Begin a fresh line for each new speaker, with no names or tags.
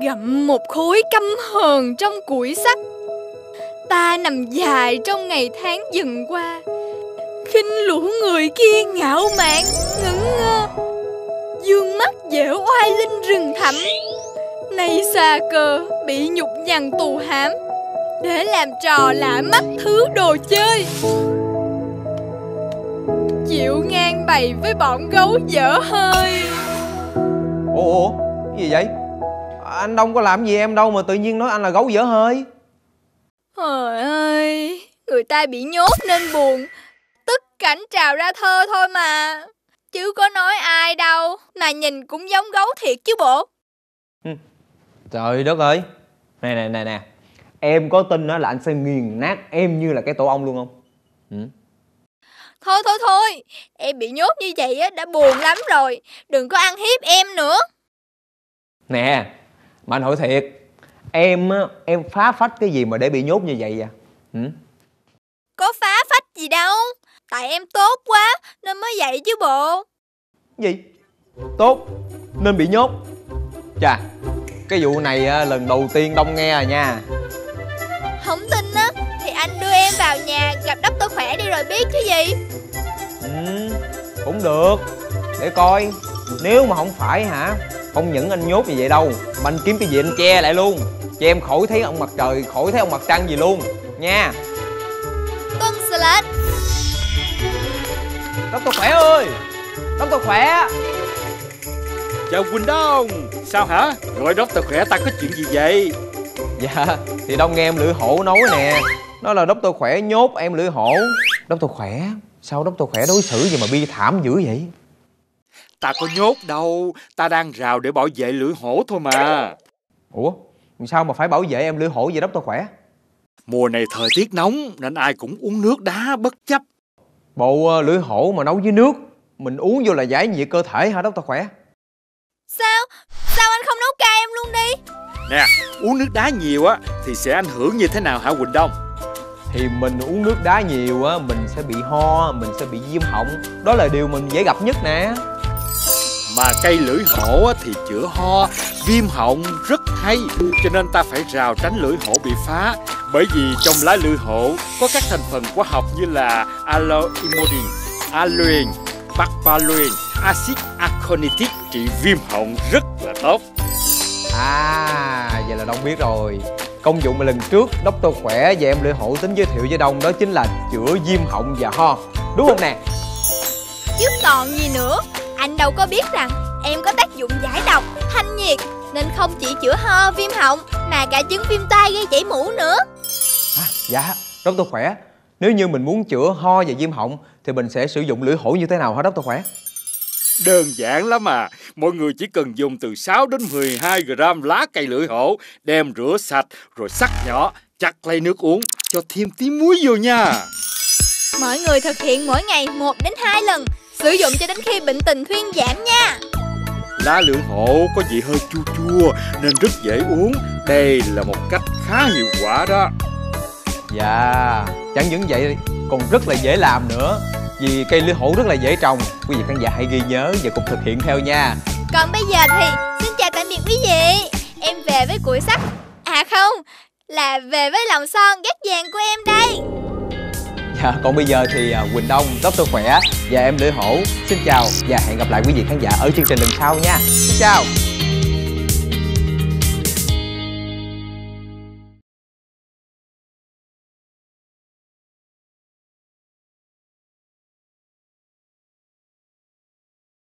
Gặm một khối căm hờn trong củi sắt. Ta nằm dài trong ngày tháng dần qua, khinh lũ người kia ngạo mạn, ngẩn ngơ. Dương mắt dẻo oai linh rừng thẳm, nay xa cơ bị nhục nhằn tù hãm, để làm trò lạ mắt thứ đồ chơi. Chịu ngang bày với bọn gấu dở hơi.
Ồ ủa, cái gì vậy? Anh đông có làm gì em đâu mà tự nhiên nói anh là gấu dở hơi.
Trời ơi người ta bị nhốt nên buồn. Tức cảnh trào ra thơ thôi mà. Chứ có nói ai đâu mà nhìn cũng giống gấu thiệt chứ bộ.
Ừ. trời đất ơi. Nè nè nè nè. Em có tin đó là anh sẽ nghiền nát em như là cái tổ ong luôn không? Ừ.
thôi thôi thôi. Em bị nhốt như vậy á đã buồn lắm rồi. Đừng có ăn hiếp em nữa.
Nè mà anh hỏi thiệt em á em phá phách cái gì mà để bị nhốt như vậy vậy? Ừ?
có phá phách gì đâu tại em tốt quá nên mới vậy chứ bộ.
Gì? Tốt nên bị nhốt. Chà cái vụ này á, lần đầu tiên đông nghe à nha.
Không tin á thì anh đưa em vào nhà gặp đốc tôi khỏe đi rồi biết chứ gì.
Ừ cũng được để coi. Nếu mà không phải hả không những anh nhốt như vậy đâu mà anh kiếm cái gì anh che lại luôn. Cho em khỏi thấy ông mặt trời khỏi thấy ông mặt trăng gì luôn nha.
Tuân slate
đốc tôi khỏe ơi đốc tôi khỏe.
Chào quỳnh đông sao hả? Gọi đốc tôi khỏe ta có chuyện gì vậy?
Dạ thì đông nghe em lưỡi hổ nói nè. Nó là đốc tôi khỏe nhốt em lưỡi hổ. Đốc tôi khỏe? Sao đốc tôi khỏe đối xử gì mà bi thảm dữ vậy
ta có nhốt đâu ta đang rào để bảo vệ lưỡi hổ thôi mà.
Ủa sao mà phải bảo vệ em lưỡi hổ vậy đốc tôi khỏe?
Mùa này thời tiết nóng nên ai cũng uống nước đá bất chấp.
Bộ uh, lưỡi hổ mà nấu với nước mình uống vô là giải nhiệt cơ thể hả đốc tôi khỏe?
Sao? Sao anh không nấu cay em luôn đi?
Nè uống nước đá nhiều á thì sẽ ảnh hưởng như thế nào hả quỳnh đông?
Thì mình uống nước đá nhiều á mình sẽ bị ho mình sẽ bị viêm họng. Đó là điều mình dễ gặp nhất nè
mà cây lưỡi hổ thì chữa ho. Viêm họng rất hay cho nên ta phải rào tránh lưỡi hổ bị phá. Bởi vì trong lá lưỡi hổ có các thành phần hóa học như là aloimodin aloen bacpaloen axit aconitic trị viêm họng rất là tốt.
À vậy là đông biết rồi. Công dụng mà lần trước doctor khỏe và em lưỡi hổ tính giới thiệu với đông đó chính là chữa viêm họng và ho. Đúng không nè?
Chứ còn gì nữa anh đâu có biết rằng em có tác dụng giải độc thanh nhiệt nên không chỉ chữa ho viêm họng mà cả chứng viêm tai gây chảy mũ nữa.
À, dạ doctor khỏe. Nếu như mình muốn chữa ho và viêm họng thì mình sẽ sử dụng lưỡi hổ như thế nào hả doctor khỏe?
Đơn giản lắm à. Mọi người chỉ cần dùng từ 6 đến 12 gram lá cây lưỡi hổ Đem rửa sạch rồi sắc nhỏ Chặt lấy nước uống Cho thêm tí muối vô nha.
Mọi người thực hiện mỗi ngày 1 đến 2 lần Sử dụng cho đến khi bệnh tình thuyên giảm nha.
Lá lưỡi hổ có vị hơi chua chua Nên rất dễ uống. Đây là một cách khá hiệu quả đó.
Dạ Chẳng những vậy còn rất là dễ làm nữa. Vì cây lưỡi hổ rất là dễ trồng. Quý vị khán giả hãy ghi nhớ và cùng thực hiện theo nha.
Còn bây giờ thì xin chào tạm biệt quý vị. Em về với củi sắt à không là về với lòng son gắt vàng của em đây
Dạ, còn bây giờ thì à, Quỳnh Đông, Doctor Khỏe và em Lưỡi Hổ. Xin chào và hẹn gặp lại quý vị khán giả ở chương trình lần sau nha. Xin chào.